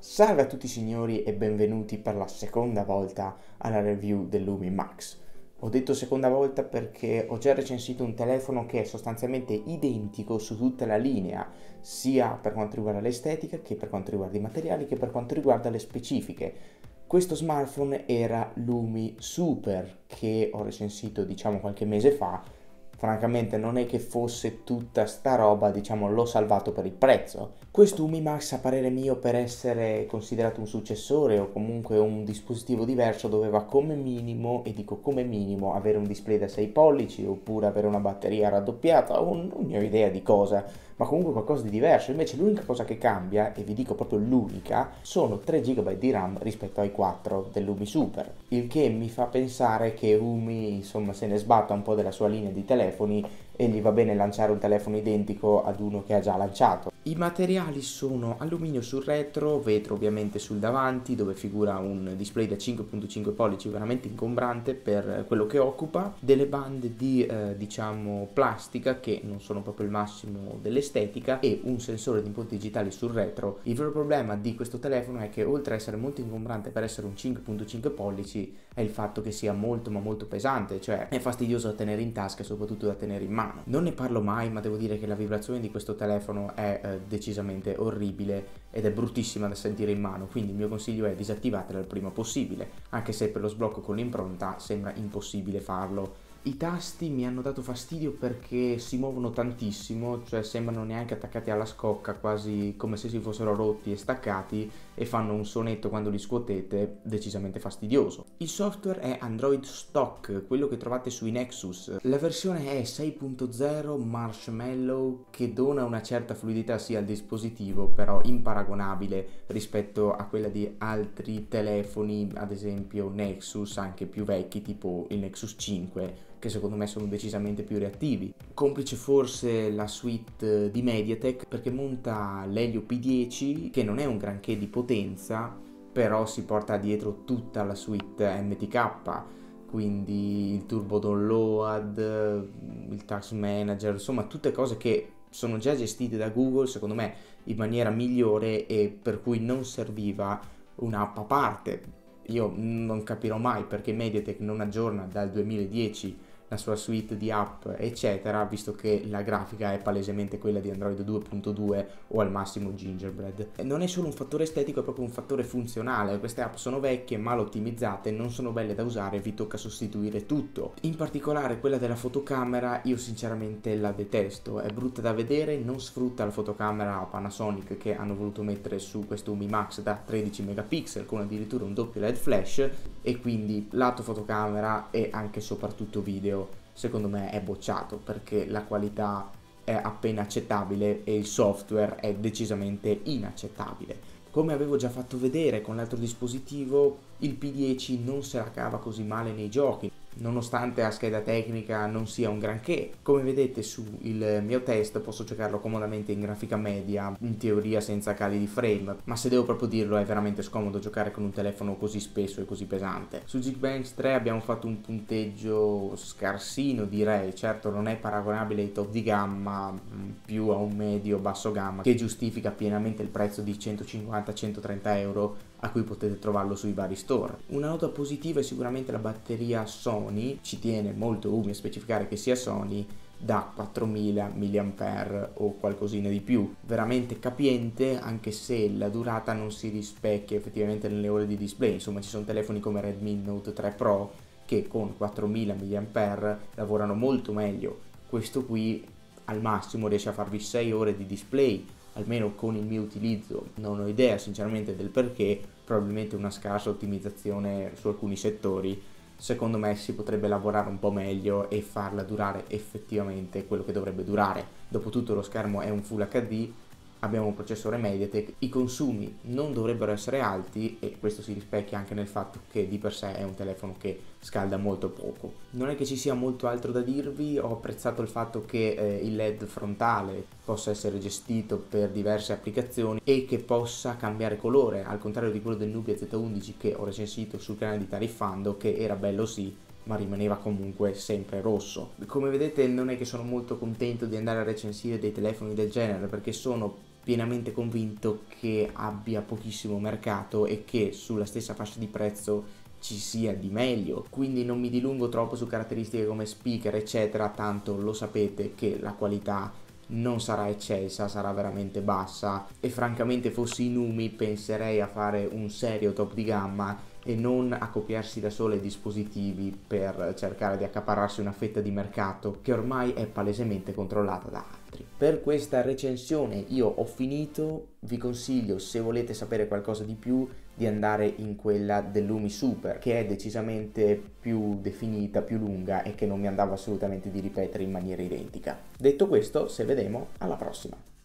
Salve a tutti signori e benvenuti per la seconda volta alla review dell'Umi Max. Ho detto seconda volta perché ho già recensito un telefono che è sostanzialmente identico su tutta la linea, sia per quanto riguarda l'estetica che per quanto riguarda i materiali che per quanto riguarda le specifiche. Questo smartphone era l'Umi Super che ho recensito diciamo qualche mese fa francamente non è che fosse tutta sta roba, diciamo, l'ho salvato per il prezzo. Questo Umimax a parere mio per essere considerato un successore o comunque un dispositivo diverso doveva come minimo, e dico come minimo, avere un display da 6 pollici oppure avere una batteria raddoppiata o non ne ho idea di cosa, ma comunque qualcosa di diverso. Invece l'unica cosa che cambia, e vi dico proprio l'unica, sono 3 GB di RAM rispetto ai 4 dell'Umi Super, il che mi fa pensare che Umi insomma se ne sbatta un po' della sua linea di telefoni e gli va bene lanciare un telefono identico ad uno che ha già lanciato. I materiali sono alluminio sul retro, vetro ovviamente sul davanti dove figura un display da 5.5 pollici veramente ingombrante per quello che occupa, delle bande di eh, diciamo plastica che non sono proprio il massimo dell'estetica e un sensore di input digitali sul retro. Il vero problema di questo telefono è che oltre ad essere molto ingombrante per essere un 5.5 pollici è il fatto che sia molto ma molto pesante, cioè è fastidioso da tenere in tasca e soprattutto da tenere in mano. Non ne parlo mai, ma devo dire che la vibrazione di questo telefono è eh, decisamente orribile ed è bruttissima da sentire in mano, quindi il mio consiglio è disattivatela il prima possibile, anche se per lo sblocco con l'impronta sembra impossibile farlo i tasti mi hanno dato fastidio perché si muovono tantissimo, cioè sembrano neanche attaccati alla scocca, quasi come se si fossero rotti e staccati e fanno un sonetto quando li scuotete decisamente fastidioso. Il software è Android Stock, quello che trovate sui Nexus. La versione è 6.0 Marshmallow che dona una certa fluidità sia al dispositivo, però imparagonabile rispetto a quella di altri telefoni, ad esempio Nexus, anche più vecchi, tipo il Nexus 5 che secondo me sono decisamente più reattivi. Complice forse la suite di Mediatek perché monta l'Helio P10 che non è un granché di potenza, però si porta dietro tutta la suite MTK, quindi il turbo download, il tax manager, insomma tutte cose che sono già gestite da Google secondo me in maniera migliore e per cui non serviva un'app a parte. Io non capirò mai perché Mediatek non aggiorna dal 2010 la sua suite di app, eccetera, visto che la grafica è palesemente quella di Android 2.2 o al massimo Gingerbread. Non è solo un fattore estetico, è proprio un fattore funzionale. Queste app sono vecchie, mal ottimizzate, non sono belle da usare, vi tocca sostituire tutto. In particolare quella della fotocamera, io sinceramente la detesto, è brutta da vedere, non sfrutta la fotocamera Panasonic che hanno voluto mettere su questo Umi Max da 13 megapixel con addirittura un doppio LED flash e quindi lato fotocamera e anche soprattutto video secondo me è bocciato perché la qualità è appena accettabile e il software è decisamente inaccettabile. Come avevo già fatto vedere con l'altro dispositivo, il P10 non se la cava così male nei giochi, nonostante la scheda tecnica non sia un granché. Come vedete sul mio test posso giocarlo comodamente in grafica media, in teoria senza cali di frame, ma se devo proprio dirlo è veramente scomodo giocare con un telefono così spesso e così pesante. Su Geekbench 3 abbiamo fatto un punteggio scarsino direi, certo non è paragonabile ai top di gamma, mm, più a un medio basso gamma, che giustifica pienamente il prezzo di 150-130 euro a cui potete trovarlo sui vari store. Una nota positiva è sicuramente la batteria Sony, ci tiene molto Umi a specificare che sia Sony da 4000 mAh o qualcosina di più, veramente capiente anche se la durata non si rispecchia effettivamente nelle ore di display, insomma ci sono telefoni come Redmi Note 3 Pro che con 4000 mAh lavorano molto meglio, questo qui al massimo riesce a farvi 6 ore di display almeno con il mio utilizzo, non ho idea sinceramente del perché, probabilmente una scarsa ottimizzazione su alcuni settori, secondo me si potrebbe lavorare un po' meglio e farla durare effettivamente quello che dovrebbe durare. Dopotutto lo schermo è un Full HD, abbiamo un processore Mediatek, i consumi non dovrebbero essere alti e questo si rispecchia anche nel fatto che di per sé è un telefono che scalda molto poco. Non è che ci sia molto altro da dirvi, ho apprezzato il fatto che eh, il LED frontale possa essere gestito per diverse applicazioni e che possa cambiare colore, al contrario di quello del Nubia Z11 che ho recensito sul canale di Tariffando che era bello sì, ma rimaneva comunque sempre rosso. Come vedete non è che sono molto contento di andare a recensire dei telefoni del genere perché sono pienamente convinto che abbia pochissimo mercato e che sulla stessa fascia di prezzo ci sia di meglio. Quindi non mi dilungo troppo su caratteristiche come speaker, eccetera, tanto lo sapete che la qualità non sarà eccelsa, sarà veramente bassa e francamente fossi in Umi penserei a fare un serio top di gamma e non a copiarsi da solo i dispositivi per cercare di accaparrarsi una fetta di mercato che ormai è palesemente controllata da altri. Per questa recensione io ho finito, vi consiglio se volete sapere qualcosa di più di andare in quella dell'Umi Super che è decisamente più definita, più lunga e che non mi andava assolutamente di ripetere in maniera identica. Detto questo, se vedemo, alla prossima!